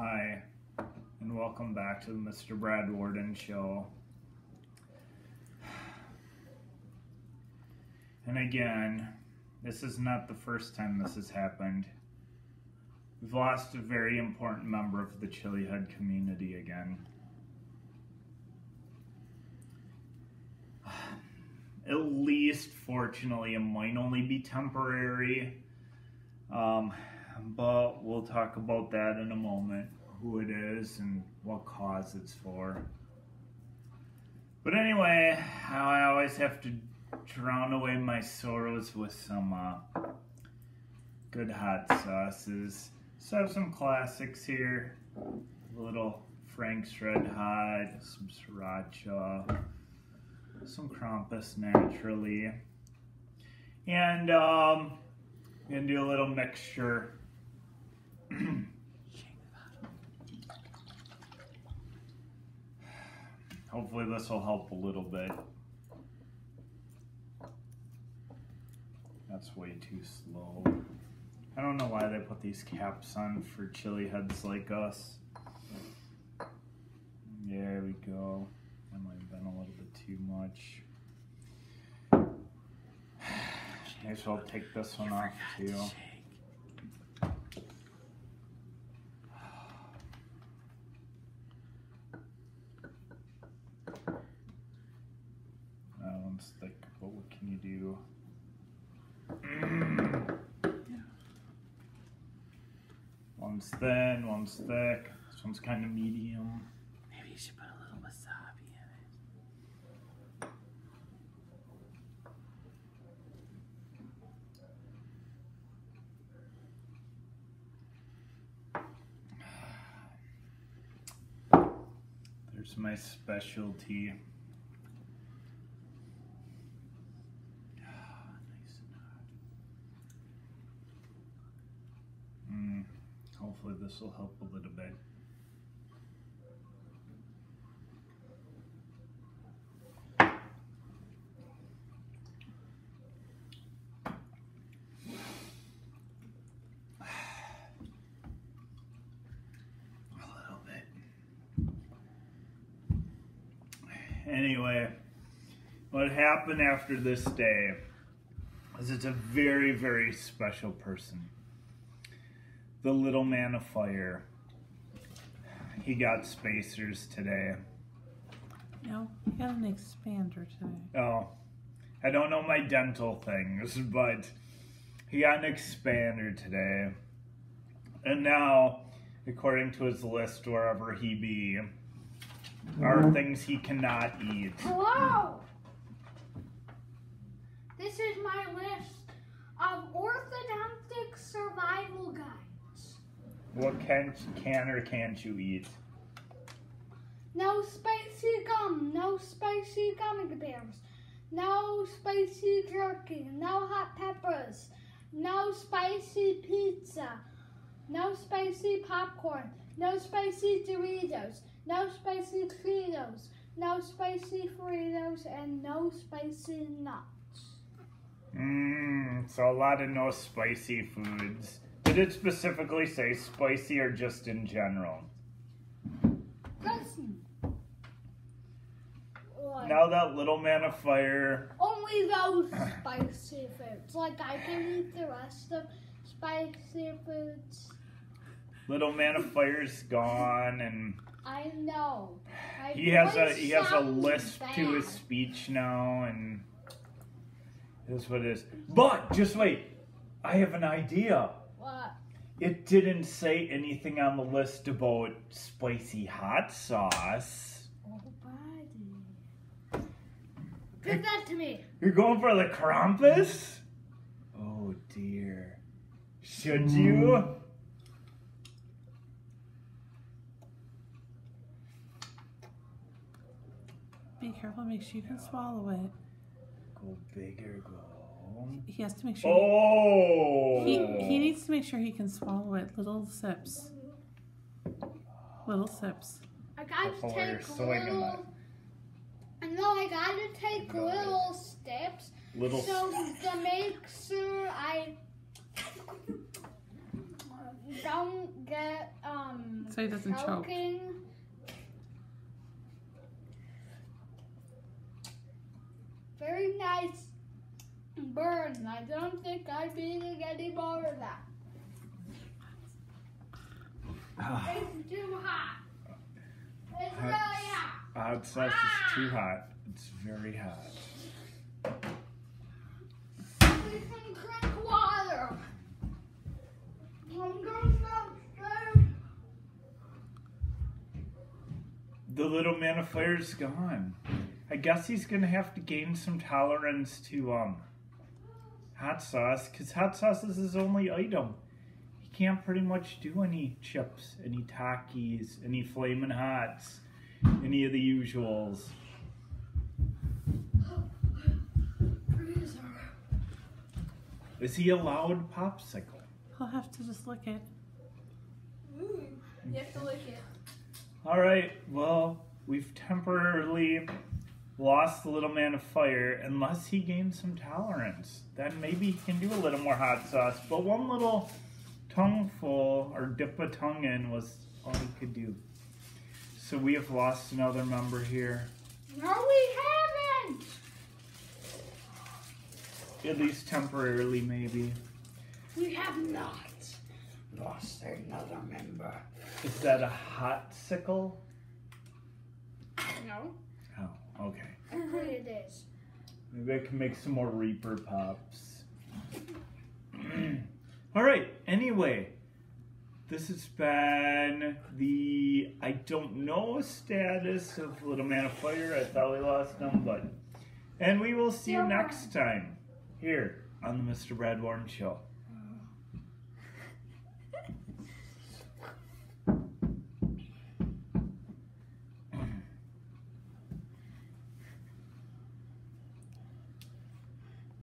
Hi, and welcome back to the Mr. Brad Worden Show. And again, this is not the first time this has happened. We've lost a very important member of the Chili Head community again. At least, fortunately, it might only be temporary. Um, but we'll talk about that in a moment who it is and what cause it's for. But anyway, I always have to drown away my sorrows with some uh, good hot sauces. So I have some classics here. A little Frank's Red Hot, some Sriracha, some Krampus naturally. And um, I'm gonna do a little mixture. Hopefully this will help a little bit. That's way too slow. I don't know why they put these caps on for chili heads like us. There we go. That might have been a little bit too much. May as well take this one off too. One's thick, but what can you do? One's thin, one's thick. This one's kind of medium. Maybe you should put a little wasabi in it. There's my specialty. Ah, nice and hot. Mm, hopefully this will help a little bit. A little bit. Anyway, what happened after this day is it's a very, very special person. The little man of fire. He got spacers today. No, you got an expander today. Oh, I don't know my dental things, but he got an expander today. And now, according to his list, wherever he be, are mm-hmm. things he cannot eat. Hello! This is my list What can can or can't you eat? No spicy gum, no spicy gummy bears, no spicy jerky, no hot peppers, no spicy pizza, no spicy popcorn, no spicy Doritos, no spicy Cheetos, no spicy Fritos, and no spicy nuts. Mmm, so a lot of no spicy foods. Did it specifically say spicy or just in general? Like, Now that little man of fire, Only those spicy foods. Like I can eat the rest of spicy foods. little man of fire's gone, and I know. My he has a he has a lisp to his speech now, and this what it is. But just wait, I have an idea. What? It didn't say anything on the list about spicy hot sauce. Oh, buddy. Give that to me. You're going for the Krampus? Oh dear. Should hmm. you? Be careful, make sure you can swallow it. Go bigger, go home? He has to make sure. Oh! He, he needs to make sure he can swallow it. Little sips. Little sips. I gotta Before take little. I know I gotta take Go ahead. little steps Little so to make sure I don't get um So he doesn't choke. choking. Very nice burn. I don't think I'm eating any more of that. It's too hot. It's really hot. Hot sauce is too hot. It's very hot. We can drink water. I'm going downstairs. The little man of fire's gone. I guess he's gonna have to gain some tolerance to um hot sauce, cause hot sauce is his only item. He can't pretty much do any chips, any Takis, any flamin' hots, any of the usuals. Is he allowed popsicle? He'll have to just lick it. Mm. You have to lick it. All right, well, we've temporarily lost the little man of fire unless he gains some tolerance. Then maybe he can do a little more hot sauce. But one little tongueful or dip a tongue in was all he could do. So we have lost another member here, No, we haven't. at least temporarily, maybe. We have not. Lost another member. Is that a hot sickle? No. Oh, okay. I think it is. Maybe I can make some more Reaper Pops. All right. Anyway, this has been the I don't know status of Little Man of Fire. I thought we lost him, but and we will see you next time here on the Mr. Brad Worden Show.